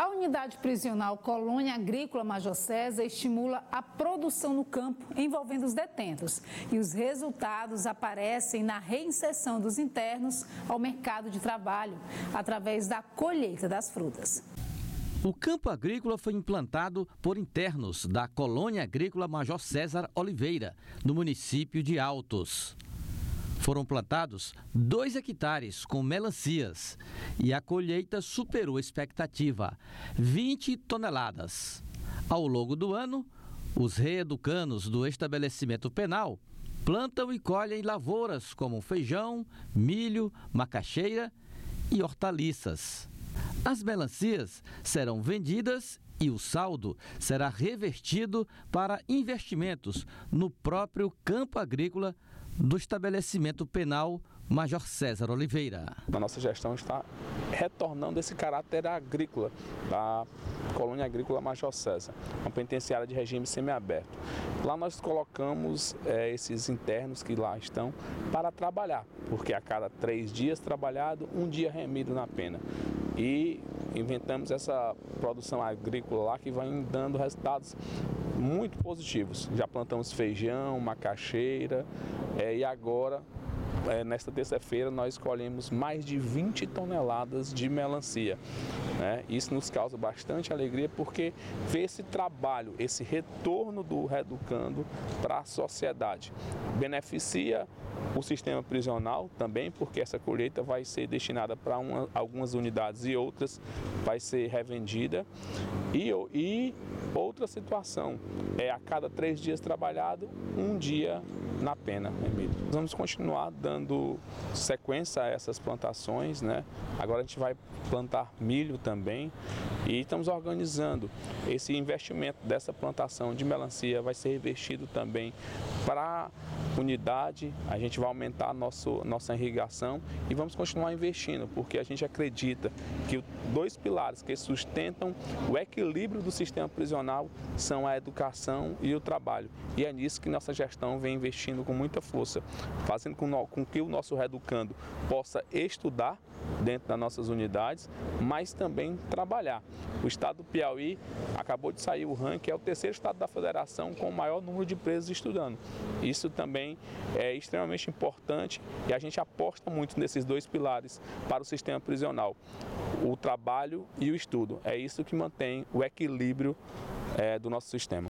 A unidade prisional Colônia Agrícola Major César estimula a produção no campo envolvendo os detentos e os resultados aparecem na reinserção dos internos ao mercado de trabalho através da colheita das frutas. O campo agrícola foi implantado por internos da Colônia Agrícola Major César Oliveira, no município de Altos. Foram plantados dois hectares com melancias e a colheita superou a expectativa, 20 toneladas. Ao longo do ano, os reeducanos do estabelecimento penal plantam e colhem lavouras como feijão, milho, macaxeira e hortaliças. As melancias serão vendidas e o saldo será revertido para investimentos no próprio campo agrícola do estabelecimento penal Major César Oliveira. A nossa gestão está retornando esse caráter agrícola da colônia agrícola Major César, uma penitenciária de regime semiaberto. Lá nós colocamos é, esses internos que lá estão para trabalhar, porque a cada três dias trabalhado, um dia remido na pena. E inventamos essa produção agrícola lá que vai dando resultados muito positivos. Já plantamos feijão, macaxeira é, e agora é, nesta terça-feira nós colhemos mais de 20 toneladas de melancia. Né? Isso nos causa bastante alegria porque vê esse trabalho, esse retorno do Reeducando para a sociedade. Beneficia o sistema prisional também, porque essa colheita vai ser destinada para algumas unidades e outras vai ser revendida. E, e outra situação é a cada três dias trabalhado, um dia na pena. Vamos continuar dando sequência a essas plantações, né? Agora a gente vai plantar milho também e estamos organizando esse investimento dessa plantação de melancia vai ser investido também para unidade, a gente vai aumentar nosso, nossa irrigação e vamos continuar investindo, porque a gente acredita que dois pilares que sustentam o equilíbrio do sistema prisional são a educação e o trabalho. E é nisso que nossa gestão vem investindo com muita força, fazendo com, com que o nosso reeducando possa estudar dentro das nossas unidades, mas também trabalhar. O estado do Piauí acabou de sair o ranking, é o terceiro estado da federação com o maior número de presos estudando. Isso também é extremamente importante e a gente aposta muito nesses dois pilares para o sistema prisional, o trabalho e o estudo. É isso que mantém o equilíbrio é, do nosso sistema.